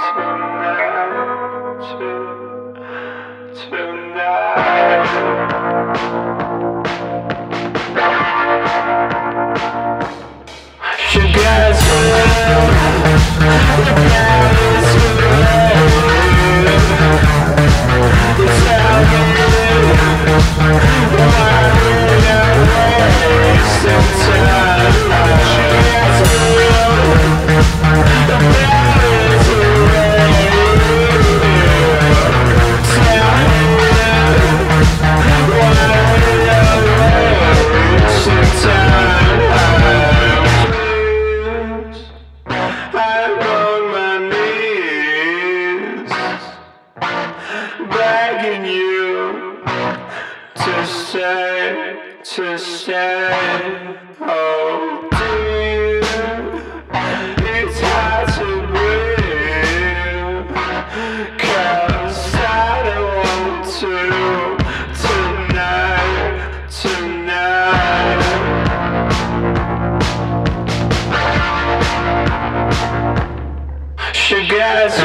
tonight. begging you to say, to say, oh dear, it's hard to breathe, cause I don't want to tonight, tonight. She gets